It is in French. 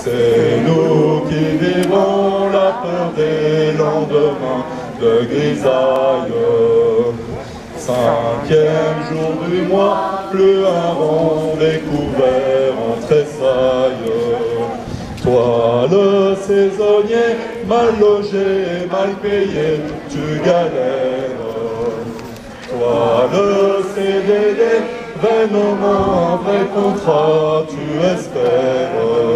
C'est nous qui vivons la peur des lendemains de grisaille. Cinquième jour du mois, plus un rond découvert en tressaille. Toi le saisonnier, mal logé, mal payé, tu galères. Toi le CDD, vainement, vrai contrat, tu espères.